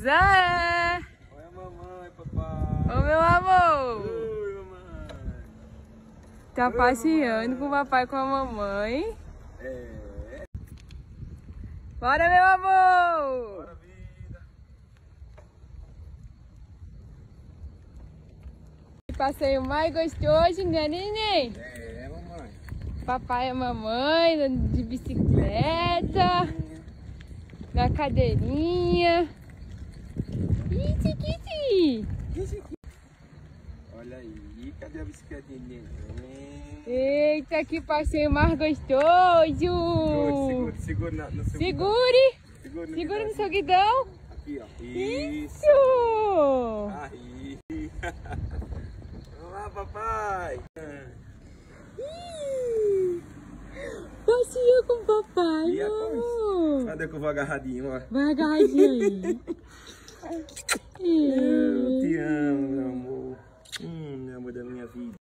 Zé! Oi, a mamãe, papai. Ô meu amor! Oi, mamãe. Tá Oi, passeando mamãe. com o papai e com a mamãe. É. Bora, meu amor! Bora, vida. Passeio mais gostoso, né, neném? É, mamãe. Papai e mamãe de bicicleta, na cadeirinha. Iti, kiti! Olha aí, cadê a bicicletinha de neném? Eita, que passeio mais gostoso! segura, segura na- no seu Segure! Segura no Segura no seu guidão! Aqui, ó. Isso. Isso! Aí. Vamos lá, papai. Passeia com o papai, E a! Cadê que eu vou agarradinho, ó? Vai agarradinho aí. Yeah.